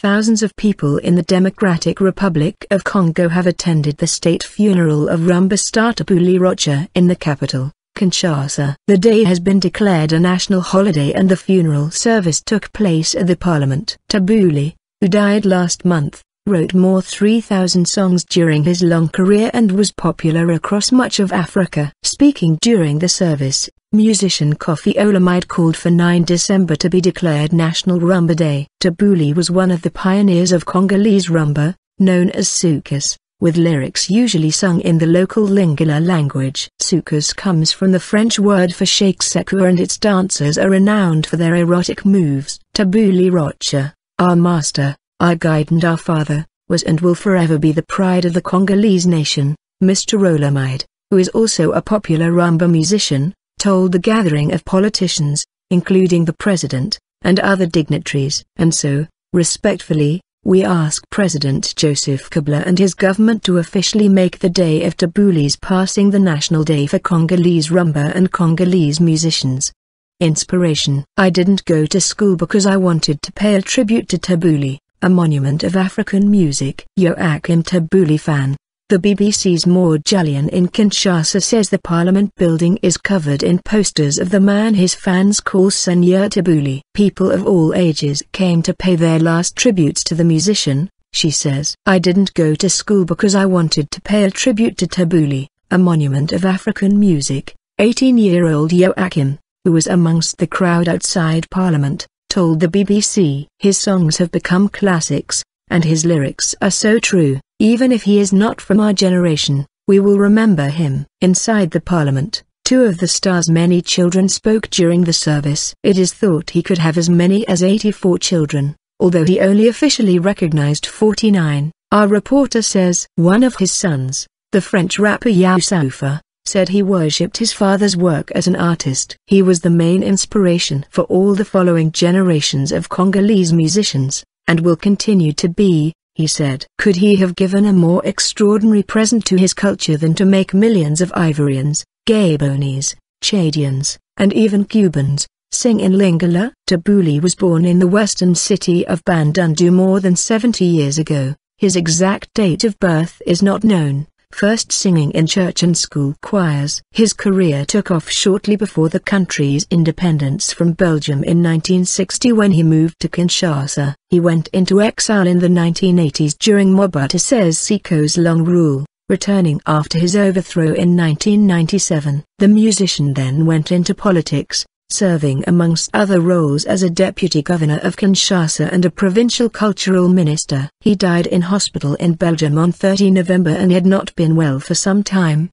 Thousands of people in the Democratic Republic of Congo have attended the state funeral of Rumba star Tabuli Rochereau in the capital, Kinshasa. The day has been declared a national holiday and the funeral service took place at the parliament. Tabu Ley, who died last month, wrote more 3,000 songs during his long career and was popular across much of Africa. Speaking during the service, musician Koffi Olomide called for 9 December to be declared National Rumba Day. Tabu Ley was one of the pioneers of Congolese rumba, known as soukous, with lyrics usually sung in the local Lingala language. Soukous comes from the French word for shake secouer and its dancers are renowned for their erotic moves. Tabuli Rochereau, our master, our guide and our father, was and will forever be the pride of the Congolese nation, Mr. Olomide, who is also a popular rumba musician, told the gathering of politicians, including the president, and other dignitaries. And so, respectfully, we ask President Joseph Kabila and his government to officially make the day of Tabu Ley's passing the National Day for Congolese rumba and Congolese musicians. Inspiration I didn't go to school because I wanted to pay a tribute to Tabu Ley a monument of African music. Joachim Tabu Ley fan. The BBC's Maud Jullien in Kinshasa says the parliament building is covered in posters of the man his fans call Seigneur Tabu Ley. People of all ages came to pay their last tributes to the musician, she says. I didn't go to school because I wanted to pay a tribute to Tabu Ley, a monument of African music. 18-year-old Joachim, who was amongst the crowd outside parliament, told the BBC. His songs have become classics, and his lyrics are so true, even if he is not from our generation, we will remember him. Inside the parliament, two of the star's many children spoke during the service. It is thought he could have as many as 84 children, although he only officially recognized 49. Our reporter says one of his sons, the French rapper Youssoupha, said he worshipped his father's work as an artist. He was the main inspiration for all the following generations of Congolese musicians, and will continue to be, he said. Could he have given a more extraordinary present to his culture than to make millions of Ivorians, Gabonese, Chadians, and even Cubans, sing in Lingala? Tabu Ley was born in the western city of Bandundu more than 70 years ago. His exact date of birth is not known first singing in church and school choirs. His career took off shortly before the country's independence from Belgium in 1960 when he moved to Kinshasa. He went into exile in the 1980s during Sese Seko's long rule, returning after his overthrow in 1997. The musician then went into politics, serving amongst other roles as a deputy governor of Kinshasa and a provincial cultural minister. He died in hospital in Belgium on 30 November and had not been well for some time.